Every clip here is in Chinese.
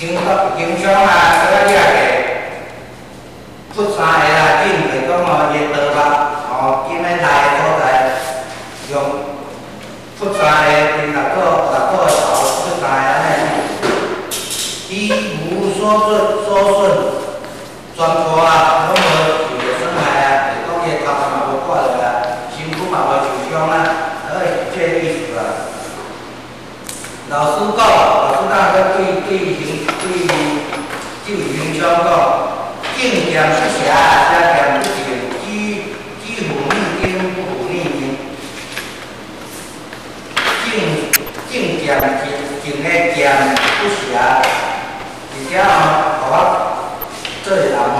经过啊，什个这样的，不穿啦，进去讲哦，热得吧，哦，今年来都在用不穿的，第六个六个潮不穿鞋呢，衣无所顺所顺，穿脱啊，那么就也生孩啊，到夜他他妈不过来了，辛苦妈妈受伤了，哎，这意思啊，老师讲，老师大哥对对。就影响到定点不行定点不行基基础力丁不补力丁定定点不行定个点不行你这样好吧这里咱们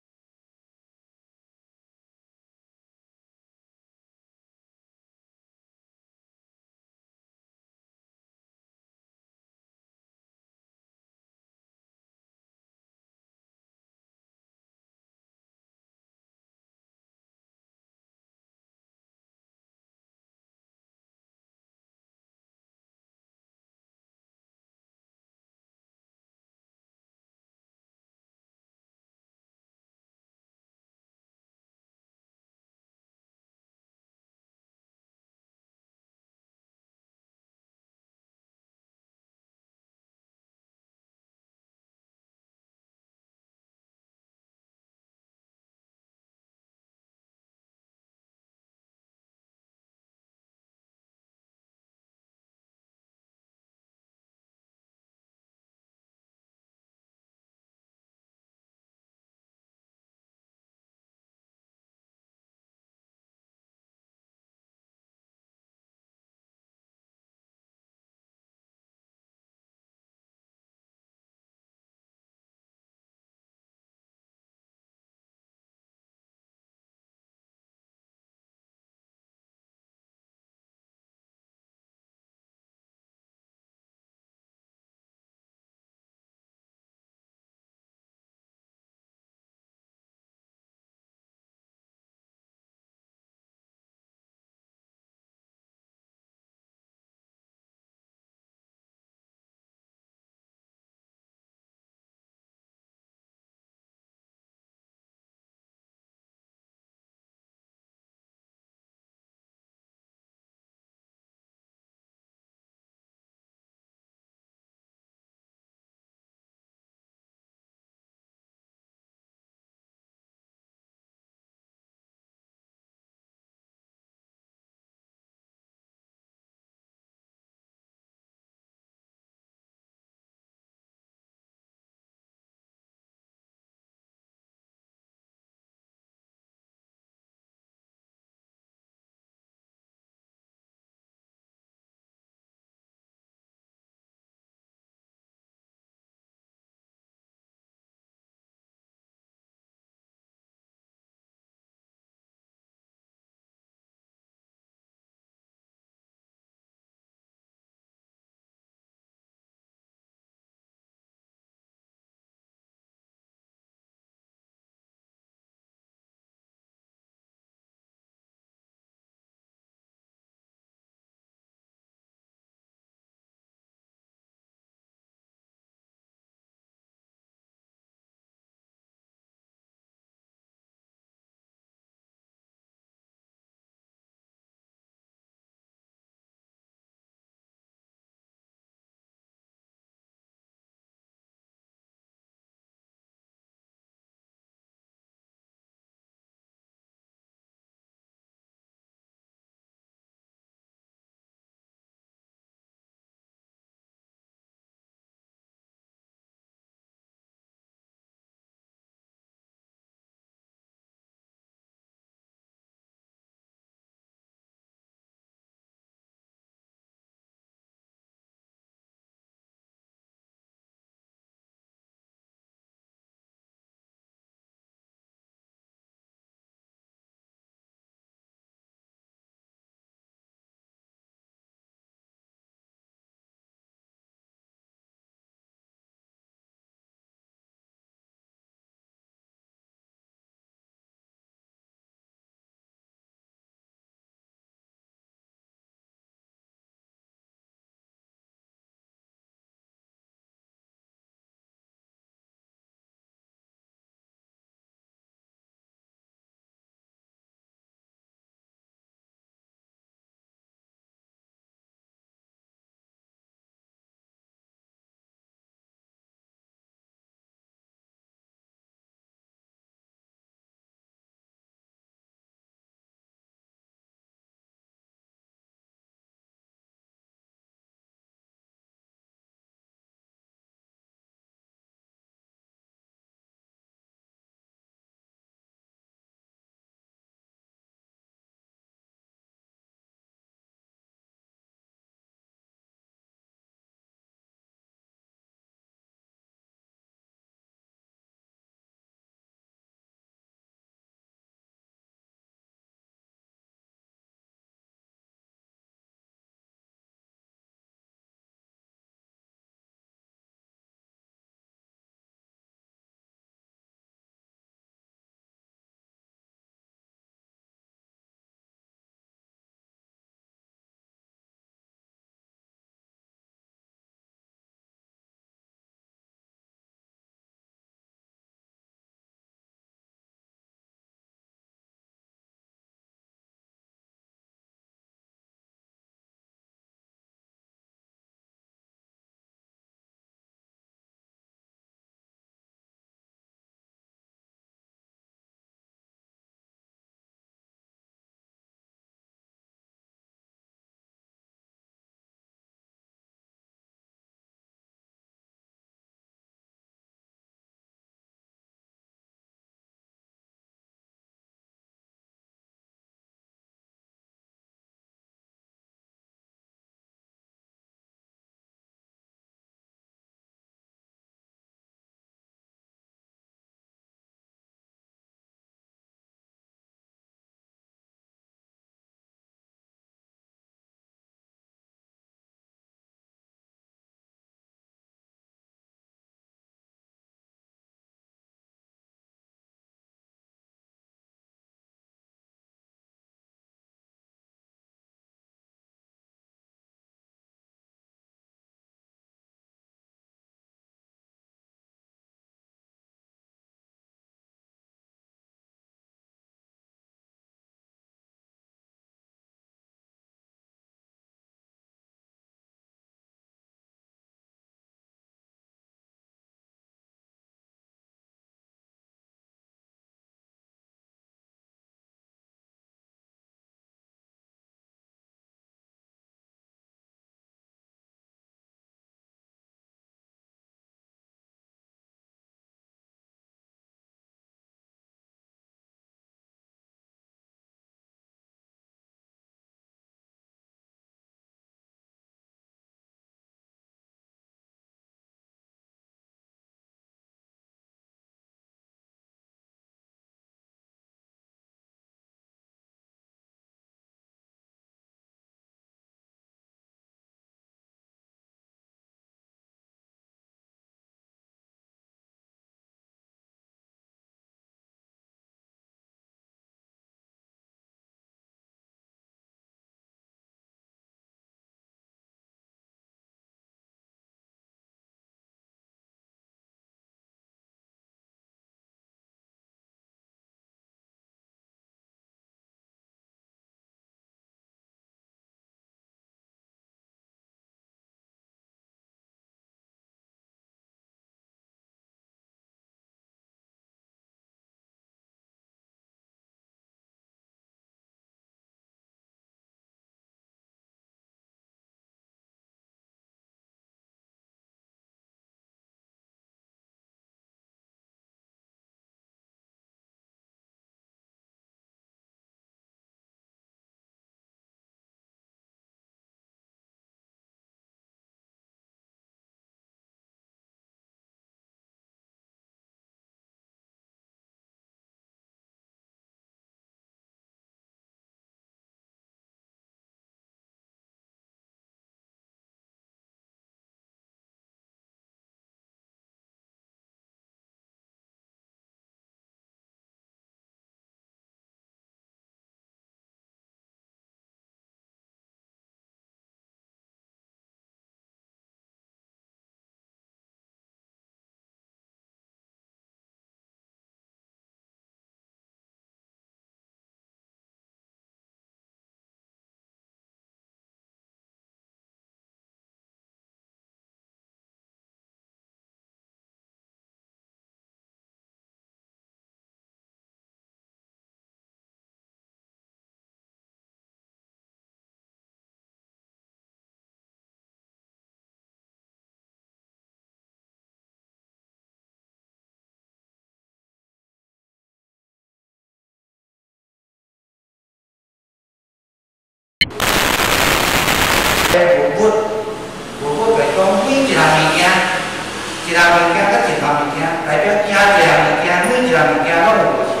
件，每一项物件拢有特性，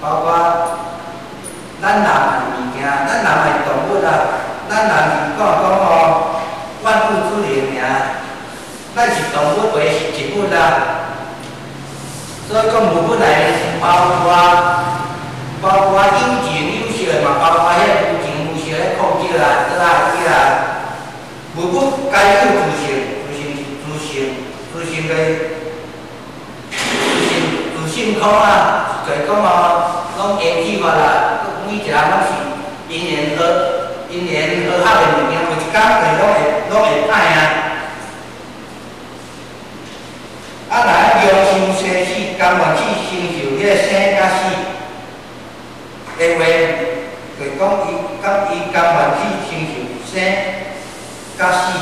包括咱人的物件，咱人的动物啊，咱人是讲讲吼，万物之灵尔，咱是动物，为是植物啊，所以讲文物内面是包括包括有情有色嘛，包括迄色迄控制啊，对啊，对啊。文物该有自性，自性自性自性个自性自性空啊，就是讲哦，拢缘起法啦，每一项拢是因缘合因缘合合的物件，有一天会拢会拢会歹啊。啊，来用心生死，甘愿去承受迄个生甲死的话，就是讲伊甘伊甘愿去承受生。甲死，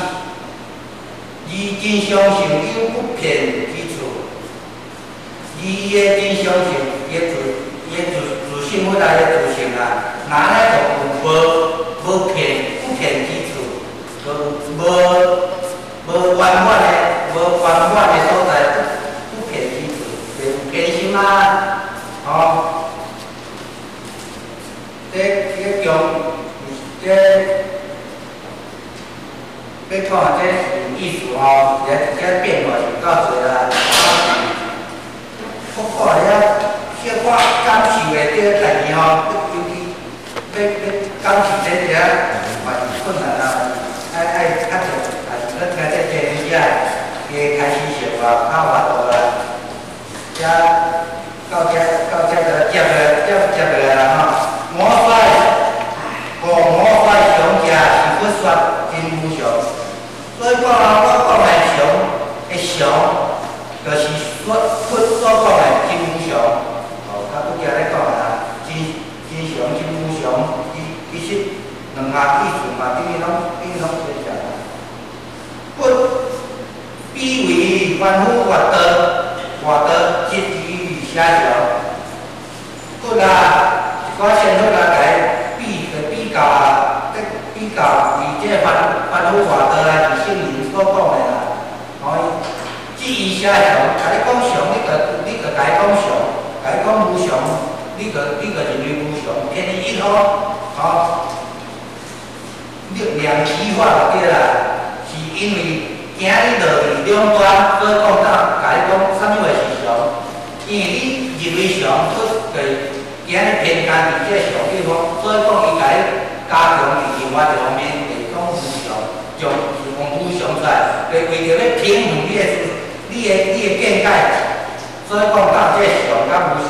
以真相性有不骗之处，以伊个真相性，伊个自伊个自自信本来个自性啊，哪来就无无骗不骗之处，无无圆满个无圆满个所在，不骗之处，就偏心啊，吼，这这讲这。要看这是意思吼，也这变化是到侪啦。我看了，小可感受的这个代志吼，尤其要要感受这些嘛是困难啦，爱爱较着，还是要听这这物件，伊开始生活较活度啦，遮到遮到遮个接个接接个啦吼，魔法，哦魔法上者是不说真无常。所以讲啊，我讲的常，的常，就是我我所讲的真无常。哦，他不惊咧讲啊，真真常真无常，伊其实两项意思嘛，等于拢等于拢相像。不，比为凡夫活得活得极于狭小。不啦，一寡先好来解比个比较啊，个比较以这凡凡夫活得来。所讲的啦，哦，至于啥常，甲你讲常，你个你个甲伊讲常，甲伊讲无常，你个你个认为无常，偏离一套，吼，两极化对啦，是因为今日道理两端所讲到，甲你讲啥物话是常，因为你认为常，所以今日偏加伫这常地方，所以讲伊甲伊加强伫另外一方面会讲无常，从。出来，为为着要平衡你的、你的、你的见解，所以讲到这常甲无常，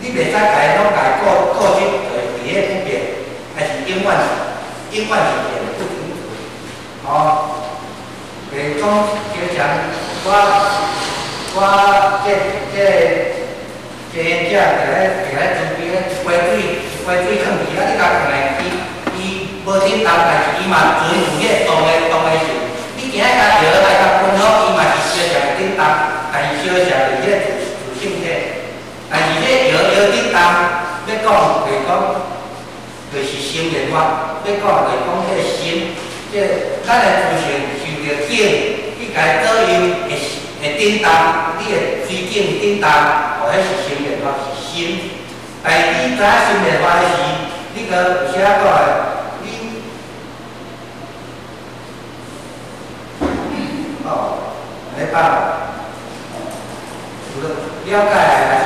你袂使家己拢家过过去就伫迄不变，还是永远是永远是变不停止。哦，袂讲就像我我这这这只在咧在咧厝边咧一杯水一杯水放去啊，你甲放来，伊伊无叮当，但是伊嘛存有迄动的动的性。今仔甲药来甲分好，伊嘛是小小叮当，但是小小的迄个自性体。但是这药药叮当，要讲就是讲，就是心的法。要讲就是讲这个心，这咱的自性受着境，伊家左右会会振动，你会随境叮当，哦，迄是心的法，是心。但是你知影心的法时，你个有啥讲的？哦，来吧，除了了解还是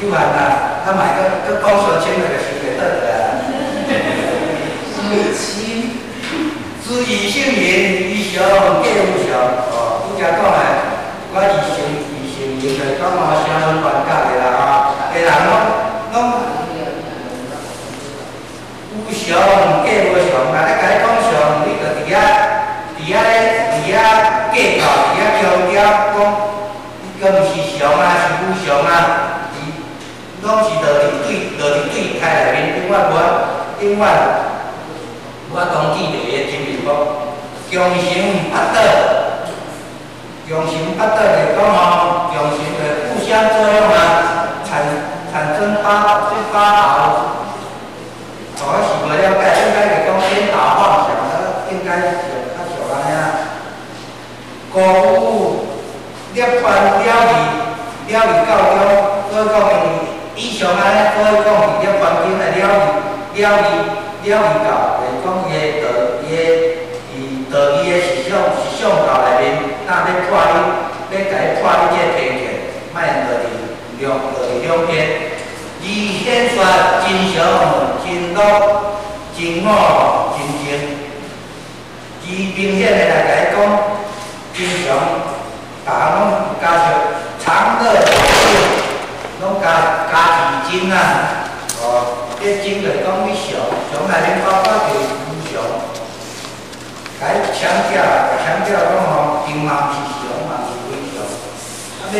一万呐，他买个个高手签那个是给得的。母亲，知异性缘，异常皆无常。哦，拄则讲的，我异性异性缘就是讲嘛，相当关键的啦哈。个人拢拢无常皆无常，啊，你甲伊讲常，你着伫遐伫遐咧伫遐。计较伫遐强调讲，伊个毋是常啊，是无常啊，伊拢是着伫对着伫对开内面。另外我另外我当志第个经历讲，强行压倒，强行压倒来讲吼，强行的互相作用啊，产产生发去发酵。我是不了解，应该来讲先打幻想，那应该就较少安尼啊。国务列官了义，了义教中，各讲的以上安尼，各讲列官经的了义，了义了义教，来讲伊的伊的。要破你，要甲伊破你个偏见，莫用道理两道理两边。而显说真相、真道、真我、真正，而明显的来甲伊讲真相，大家拢加上长乐久拢加加持真啊！哦，这真就讲你相，相内面包括就是无常，甲伊强调，强调讲吼，真嘛是相嘛是非常，啊你，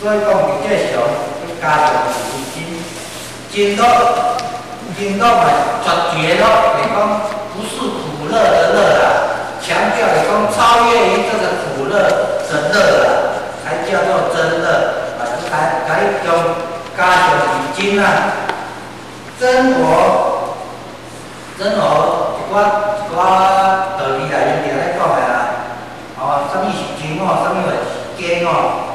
所以讲伫这相。加上是真，真乐，真乐嘛，绝绝乐，是讲不是苦乐的乐啦，强调是讲超越于这个苦乐的乐啦，才叫做真乐，啊，才才用加上是真啊，真我，真我一寡一寡道理内面定咧讲的啦，哦，什么是真我，什么是假我，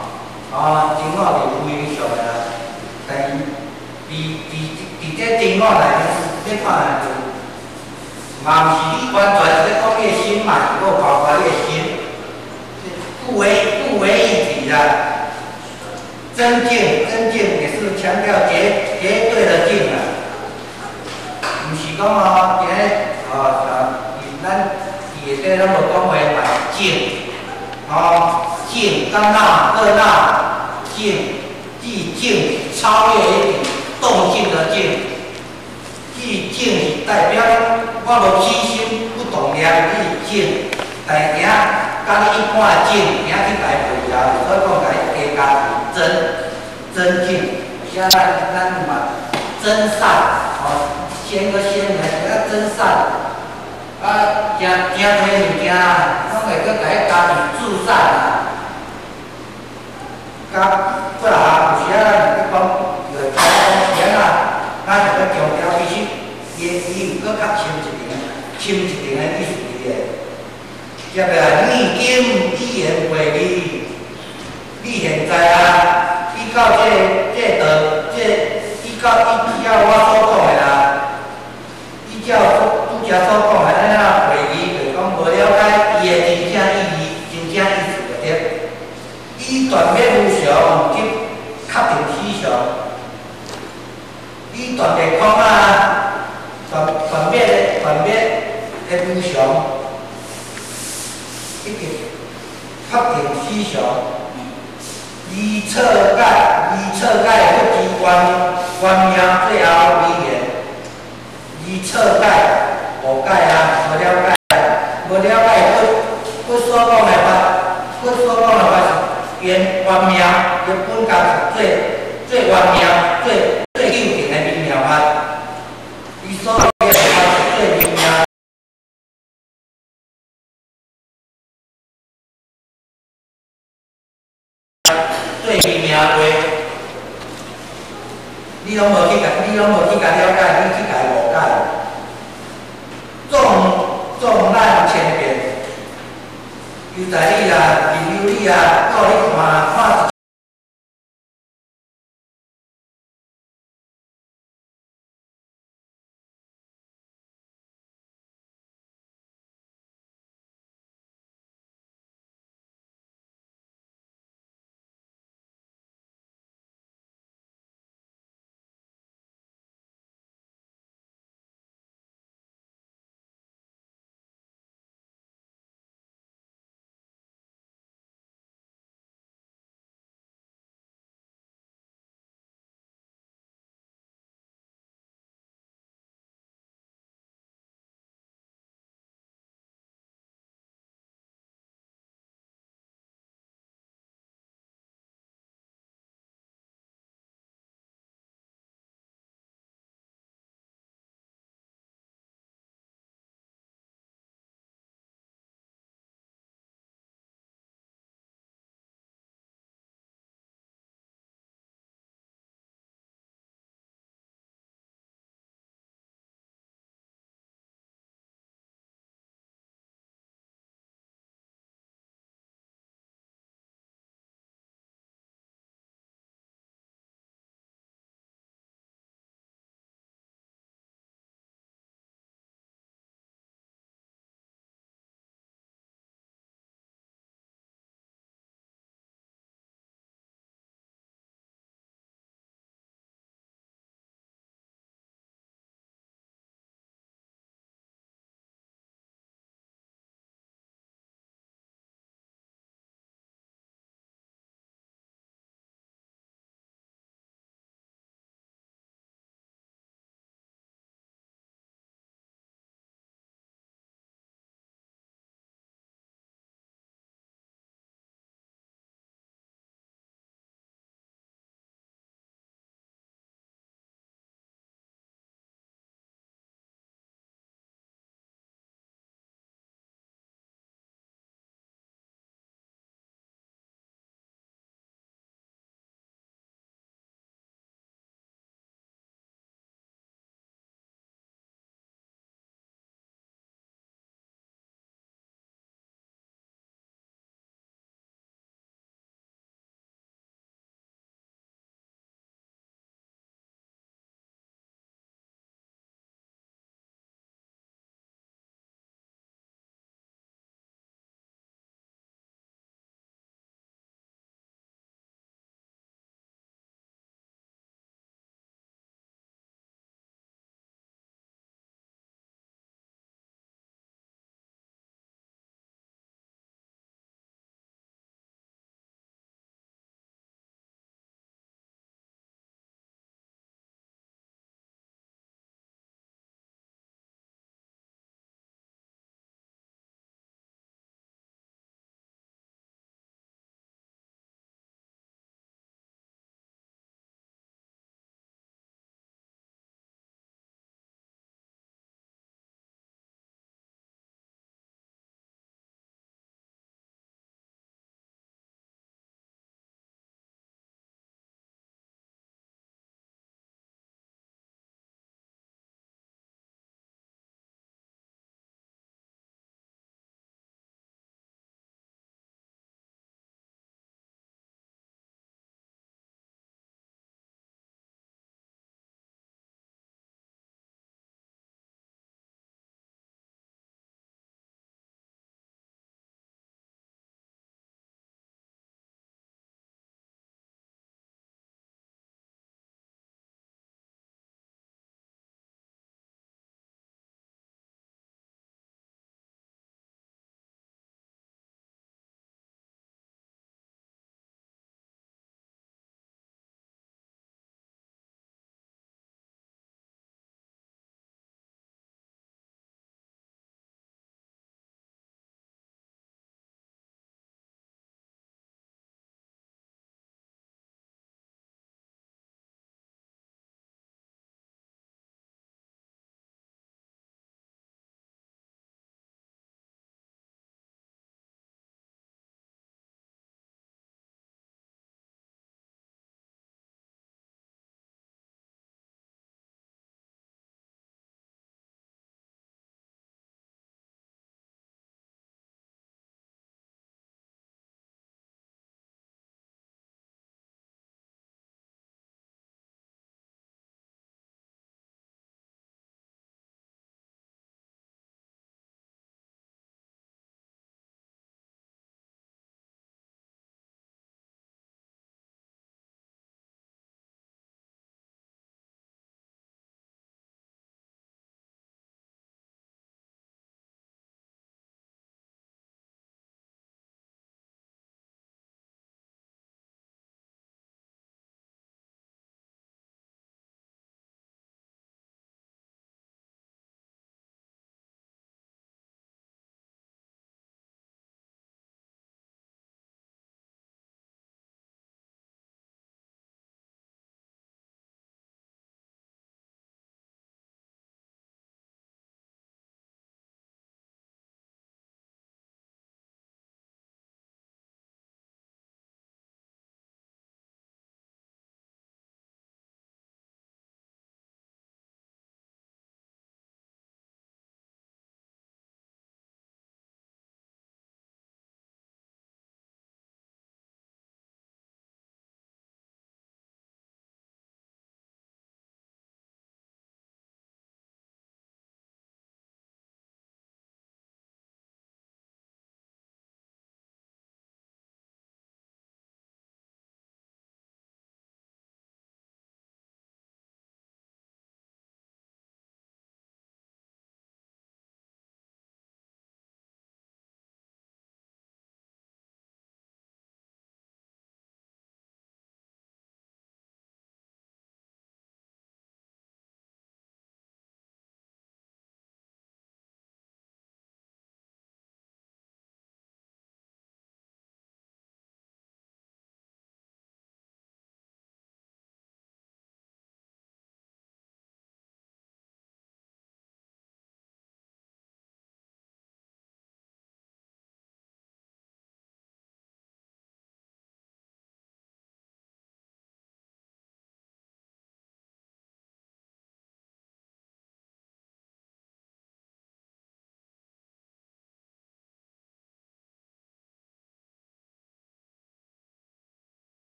哦，真我是非常的啦。但是，伫伫伫这电话内面，你看就，嘛毋是你完全是咧讲你的心嘛，是搁包括你的心，不为不为一体啦。真敬真敬也是强调绝绝对的敬啊，毋是讲哦，伫咧哦啊，咱伫下底咱无讲话嘛，静，哦静，刚闹热闹，静。寂静超越一点动静的静，寂静是代表我无起心不动念，寂静。但行，甲你一般的静，行去来不了，所以讲来加加真真静。现在咱嘛真善，哦，先个先来，要真善。啊，行行多物件，拢会搁来加自善啊。甲过来啊，有时啊，咱讲就讲讲啊，咱就要强调其实，伊伊有搁较深一层，深一层的意思伫个。接个念经一言为利，你现在啊，依到这这道这依照依照我所讲的啦，依照拄拄则所讲的安尼会议，就讲无了解伊的真正意义、真正意思就对。以断灭无常及确定思想，以断灭空啊，断断灭的断灭的无常，以及确定思想，以彻解以彻解不知观观命最后理言，以彻解无解啊，无了解，无了解不不所讲的法，不所讲的法是。原原命，日本家是最最原命、法。伊所讲的法是最命名、最命名话。你拢无去甲，你拢无去甲了解，你去甲误解。众众难千变，有在你啦，朋友你啊。到你看看。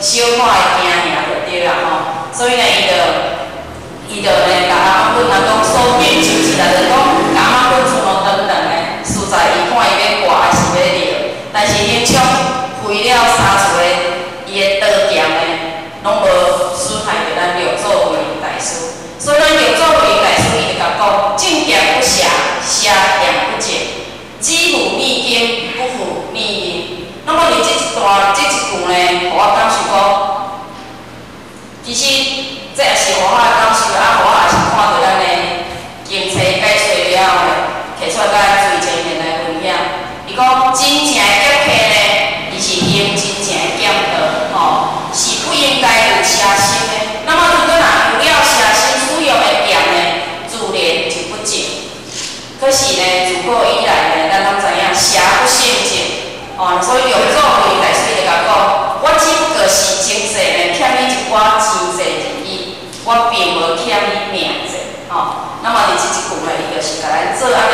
小可的件儿也对啦吼，所以呢。so I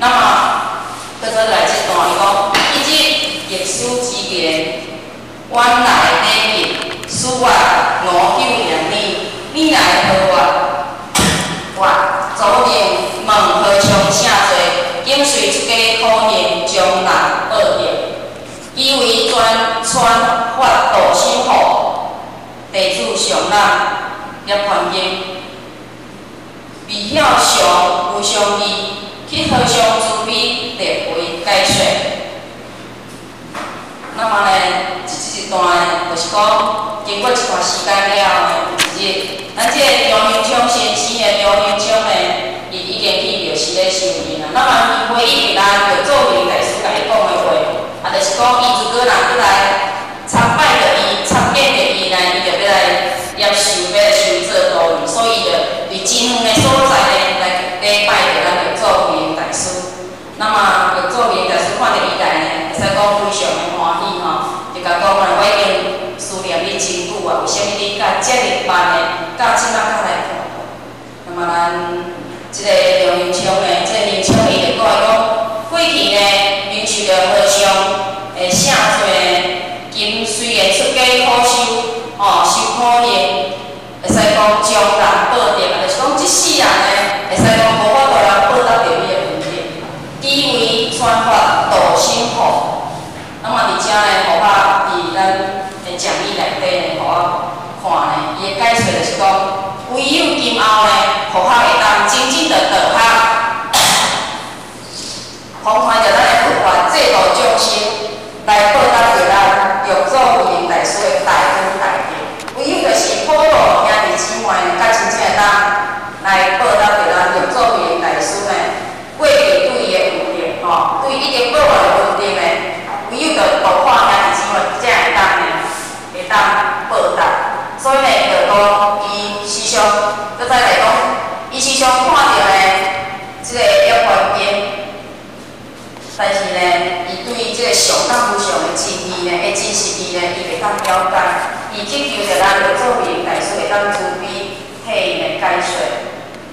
那么，跟着来这段伊讲，一日耶稣之言，往来礼敬，使我五九年里，你来风话？话早年问何尝甚多，跟随一家口令将人恶业，以为专穿法度心火，地主上人也欢迎，未晓上无相依。去互相准备，得回解说。那么呢，即一段就是讲，经过一段时间了后呢，一日，咱这个刘云昌先生的刘云昌呢，伊已经去就是咧修炼啦。那么因为伊回忆咱着做面来时甲伊讲的话，啊、就是讲伊一个人过来。万的到即摆较来看。那么咱即个梁云聪的，即、个林聪伊的讲讲，过去呢，允许着和尚会写的金水的出家苦。互相会当静静的等下，缓缓的。请求着咱刘作明大师会当慈悲替因的解说。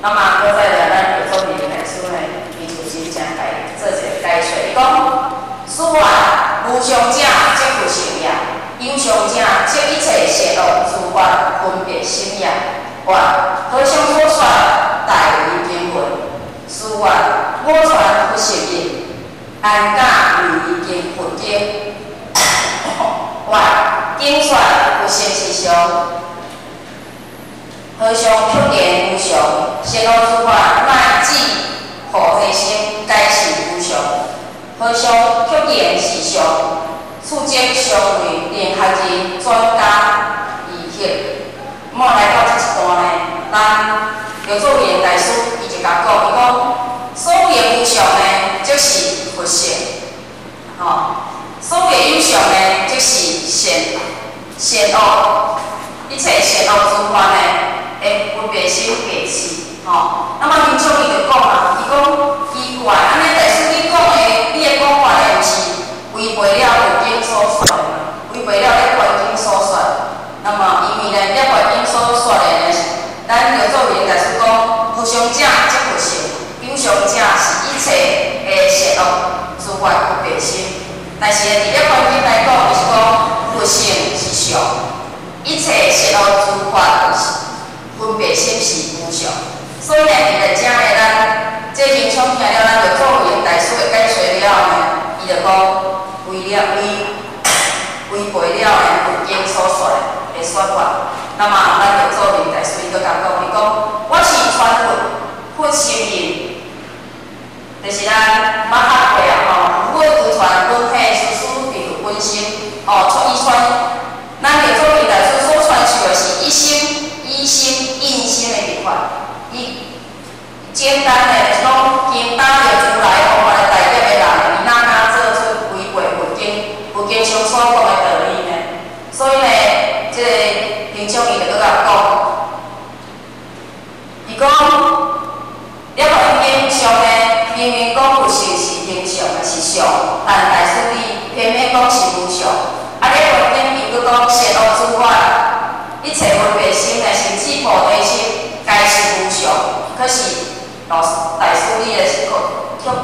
那么，搁再来咱刘作明大师呢，伊就真正来做一个解说。伊讲：，此外，无上者即不受也，有上者即一切邪恶诸法分别心也。或和尚所说，大为经文，此外，我传不实因，安假如经佛经。或经说不实是相，和尚却言无常，邪恶诸法乃至菩提心，皆是无常。和尚却言是相，此即相为连学人专家议解。莫来到这一段呢，咱刘作元大师伊就甲讲，伊讲所言无常呢，就是佛性，吼。所谓有常呢，就是善善恶，一切善恶诸法呢，会分别心别起，吼。那么民众伊就讲嘛，伊讲奇怪，安尼大师你讲的，你的讲法呢，是违背了佛经所说的，违背了咧佛经所说。那么因为呢，咧佛经所说的呢，咱要做明大师讲，无常者即佛性，有常者是一切的善恶诸法分别心。但是伫咧环境来讲，就是讲佛性是常，一切善恶诸法分别心是无常。所以呢，伫在遮呢，咱这经常听了，咱就做为大师的解说了呢，伊就讲为了为违背了呢佛经所说的说法。那么咱就做为大师伊就甲讲，伊讲我是传佛佛心印，就是咱马哈会啊吼，佛不传佛。哦，出一传，咱叫做明大师所传授的是一心、一心、印心的地方。一简单的讲，经打着出来，互我来代表的人，伊哪哪做出违背佛经、佛经上所讲的道理呢？所以呢，这个平常伊就搁甲讲，伊讲，了佛经上呢，明明讲不是是平常的是常，但大师你偏偏讲是无常。啊！咧佛经伊佫讲善恶诸法，一切分别心的甚至菩提心，皆是无是老师大师你的是讲，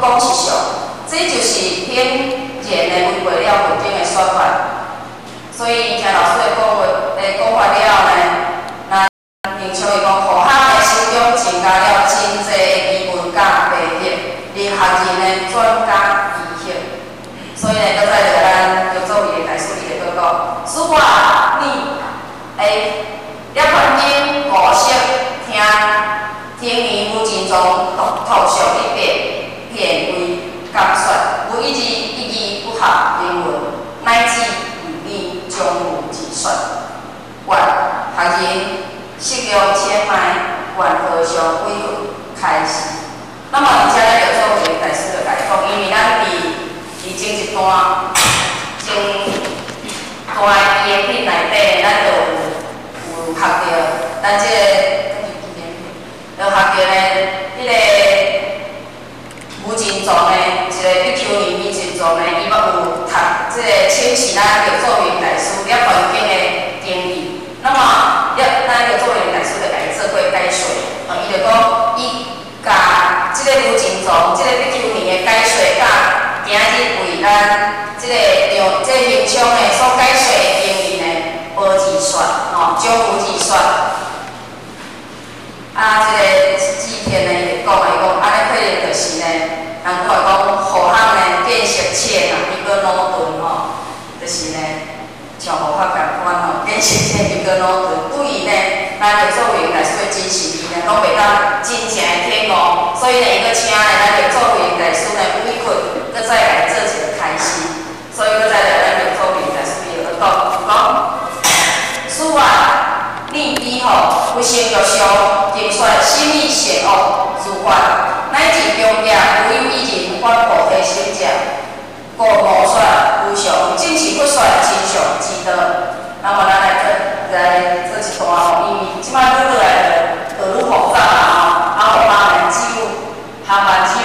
讲是上，这就是偏见的违背了佛经的说法。所以听老师的讲话，的讲法了后呢，咱平常伊讲，学校的心中增加了真济疑问甲白点，连学人的专家疑惑。所以呢，搁再着咱要做伊的大师。此外，你诶，了环境五色听听年无尽中读读上一遍，片为感说，每一字一字不合英文，乃至语义将无计算。愿学人适量千迈，愿和尚归路开始。那么，而且咧，就做为大师的解讲，因为咱伫伫前一段前。大伊的片内底，咱就有有学着，咱即个就学着咧，迄个无尽藏的一个比丘尼弥尽藏的，伊捌有读即个清是咱叫做明大师了环境的定义。那么了，咱叫做明大师就来做过解说，啊，伊就讲伊甲即个无尽藏，即个比丘尼的解说，甲今日为咱。即个用即个形象的所解说的经义呢，无字说，吼，将无字说。啊，即个字片呢，伊讲来讲，安尼可能就是呢，人讲来讲，好汉呢见识浅啊，一个脑钝吼，就是呢，像好汉共款吼，见识浅一个脑钝，对于呢，咱就作为来说支持伊呢，拢袂当真正的天公，所以呢，伊个请呢，咱就作为来说呢，委屈，搁再来做一个开始。所以搁在了咱就做明在是比较讲讲，此外，你以后为成着上经说心理善恶诸法，乃至中间无有一人发菩提心者，故无说无常，正是不说真相之道。那么咱来做来做一段吼，因为即摆愈过来的就愈复杂啦吼，啊，我妈来记录，慢慢记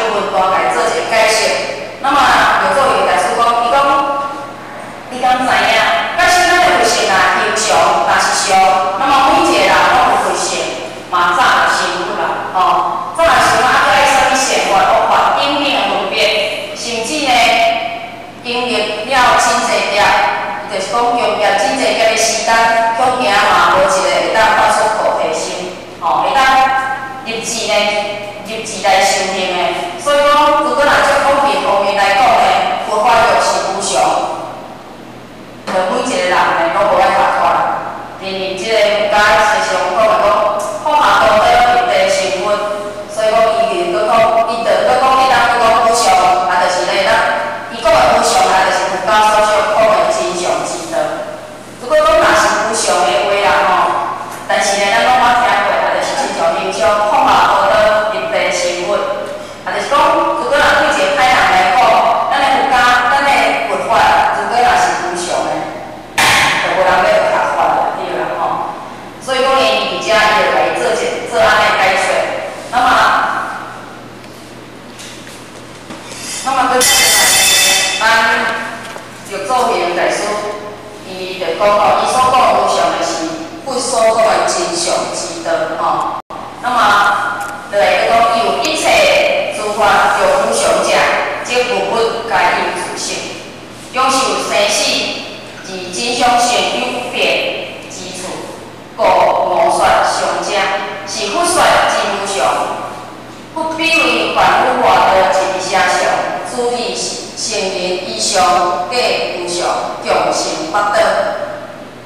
上计有上重行发展。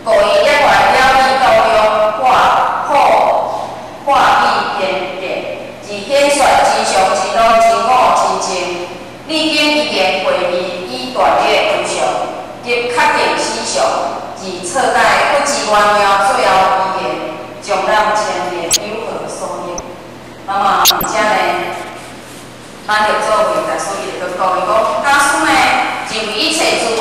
故意一块了以高腰化破化臂边边，而显说之上之路之我之情。历经一年回忆，以大约为上，及确定思想，是侧带不知原腰，最后一言，重量千年有何所应？那么，而且呢，咱就做回来，所以就讲伊讲。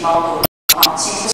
操作好请